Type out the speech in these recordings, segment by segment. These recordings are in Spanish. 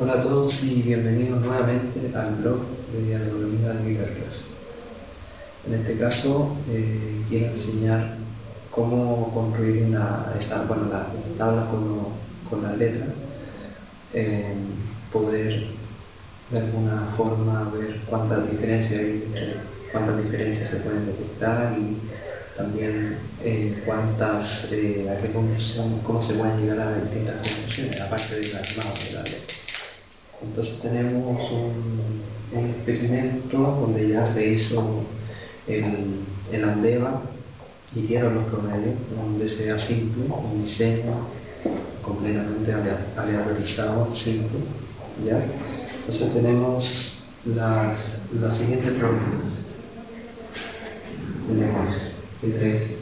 Hola a todos y bienvenidos nuevamente al blog de Agronomía Agrícola. En este caso eh, quiero enseñar cómo construir una esta, bueno, la, tabla con, con las letras, eh, poder de alguna forma ver cuántas diferencias hay, cuántas diferencias se pueden detectar y también eh, cuántas, eh, a qué conclusión, cómo se pueden llegar a distintas conclusiones, aparte de las más de la letra. Entonces tenemos un, experimento donde ya se hizo el, el Andeva y dieron los promedios, donde sea simple, un diseño completamente aleatorizado, simple. ¿ya? Entonces tenemos las, las siguientes preguntas. Tenemos T3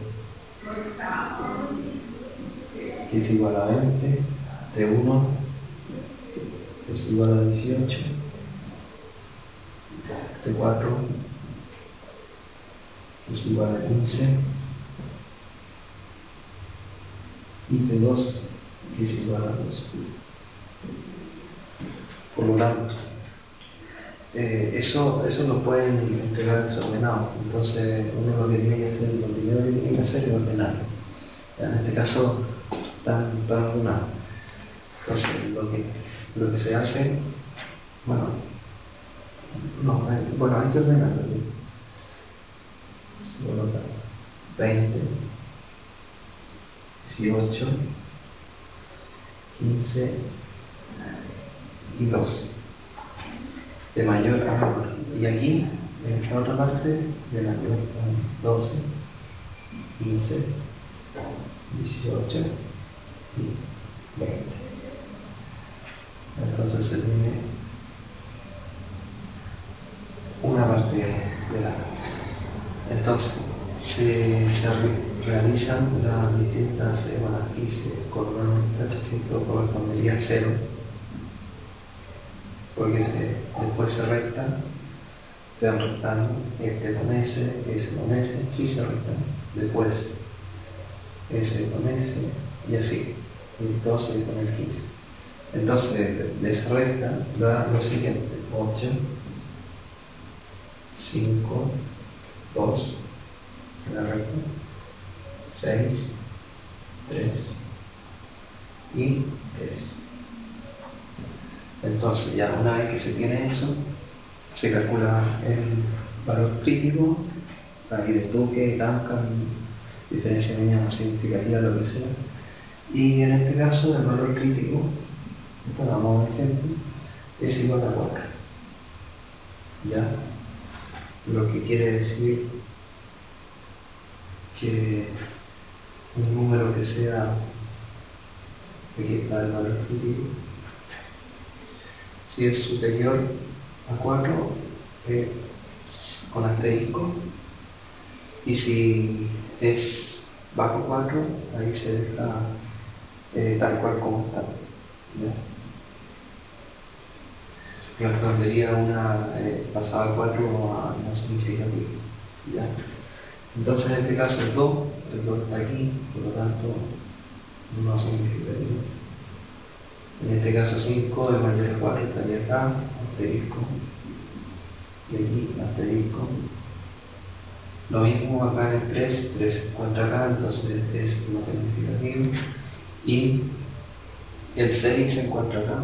que es igual a 20, T1 es igual a 18, T4 es igual a 15 y T2 que es igual a 2. Por lo tanto, eh, eso, eso no pueden entregar desordenado. Entonces, uno lo que tiene que hacer, lo primero que tiene que hacer es ordenarlo. En este caso, están ordenados. Entonces, lo que lo que se hace, bueno, no, hay, bueno, hay que ordenarlo. Bueno, 20, 18, 15 y 12. De mayor a menor. Y aquí, en esta otra parte, de mayor a 12, 15, 18 y 20 entonces se tiene una parte de la entonces se, se realizan las distintas bueno aquí se colocan esto correspondería a cero porque se, después se recta se van este con ese, ese con ese, sí se rectan después ese con ese y así el 12 con el 15 entonces, de esa recta da lo siguiente, 8, 5, 2, la recta, 6, 3 y 3. Entonces, ya una vez que se tiene eso, se calcula el valor crítico, aquí de toque, tanca, diferencia mínima significativa, lo que sea. Y en este caso, el valor crítico damos un ejemplo, es igual a 4. ¿Ya? Lo que quiere decir que un número que sea, aquí está el valor crítico, si es superior a 4, es con asterisco, y si es bajo 4, ahí se deja eh, tal cual como está. ¿Ya? Respondería una eh, pasada 4 a no significativo. ¿ya? Entonces en este caso el 2, el 2 está aquí, por lo tanto no significativo. En este caso 5 es mayor a 4 estaría acá, asterisco, y aquí asterisco. Lo mismo acá en el 3, 3 se encuentra acá, entonces es no significativo. Y el 6 se encuentra acá,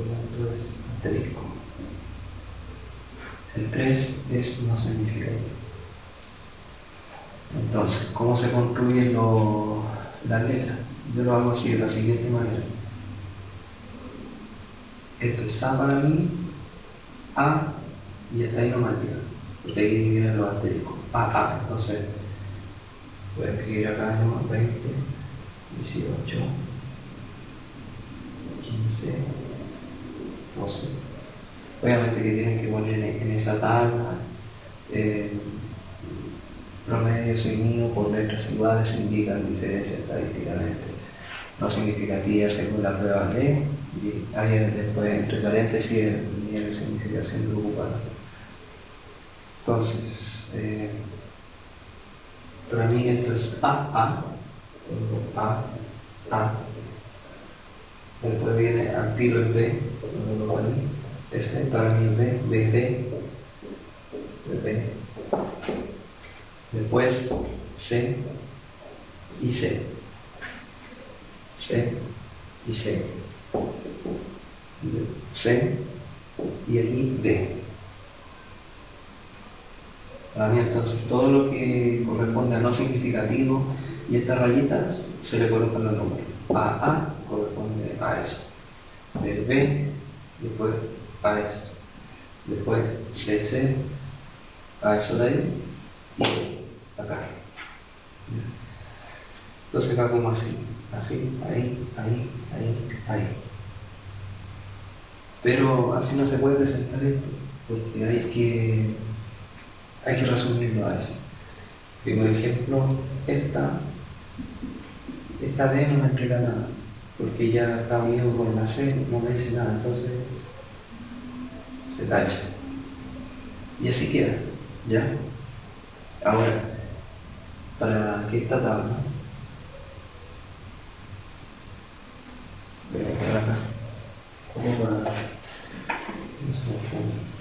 tanto es asterisco. El 3 es no significativo. Entonces, ¿cómo se construyen las letras? Yo lo hago así de la siguiente manera. Esto es A para mí, A, y hasta ahí no me porque ahí vienen los asteriscos. A, A, entonces voy a escribir acá 20, 18, 15, 12. Obviamente que tienen que poner en, esa tabla eh, promedio seguido por letras iguales indican diferencia estadísticamente no significativa según la prueba D y hay después entre paréntesis el nivel de significación preocupada. Entonces, eh, para mí esto es A, A, A, A, después viene al tiro el B, lo S, para mí B, B, B, B, después C y C, C y C, C y aquí D. Para mí entonces todo lo que corresponde a no significativo y estas rayitas se le colocan los números. A A corresponde a eso. B B, después a esto. Después C C, a eso de ahí y acá. Entonces va como así, así, ahí, ahí, ahí, ahí. Pero así no se puede presentar esto, porque hay que, hay que resumirlo a eso. Que por ejemplo, esta, esta D no me entrega nada, porque ya está unido con la C, no me dice nada, entonces se tacha. Y así queda, ¿ya? Ahora, para que esta tabla Voy a acá. Como para. Para ver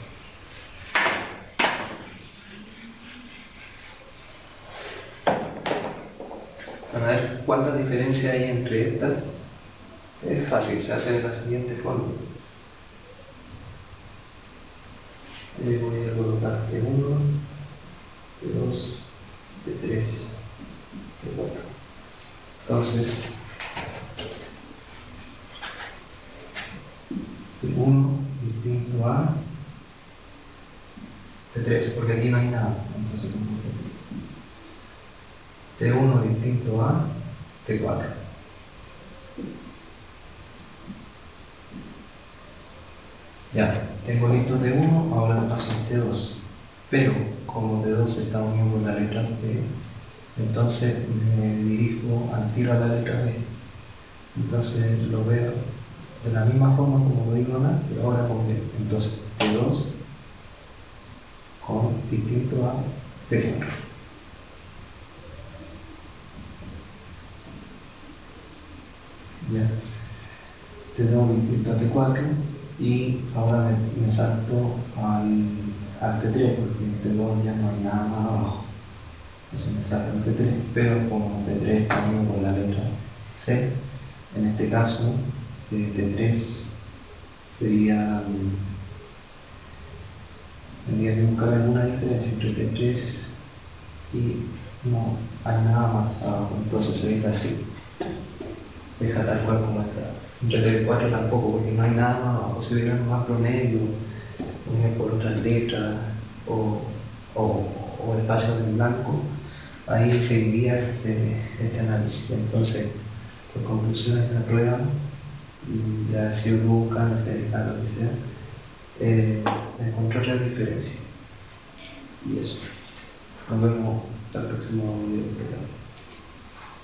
cuánta diferencia hay entre estas, es fácil, se hace de la siguiente forma. Le voy a colocar de 1, de 2, de 3, de 4. Entonces, T1 distinto a T3, porque aquí no hay nada, entonces T1 distinto a T4. Ya, tengo listo T1, ahora paso a T2. Pero como T2 está uniendo con la letra T, entonces me dirijo al tiro a la letra D. Entonces lo veo de la misma forma como lo digo acá, pero ahora con D. Entonces T2 con distinto a T4. Ya. T2 distinto a T4 y ahora me, salto al, al T3 porque en T2 ya no hay nada más abajo. Entonces me salto al T3, pero como T3 está unido con la letra C, en este caso T3 sería tendría que buscar alguna diferencia entre T3 y no hay nada más abajo, entonces sería así. Deja tal cual como está entre T4 tampoco porque no hay nada abajo si hubiera más promedio por otras letras o, o, o espacios en blanco ahí seguiría este, este análisis entonces por conclusión de esta prueba ya si uno busca, no sé, a eh, encontrar la diferencia. Y eso. Nos vemos en el próximo video.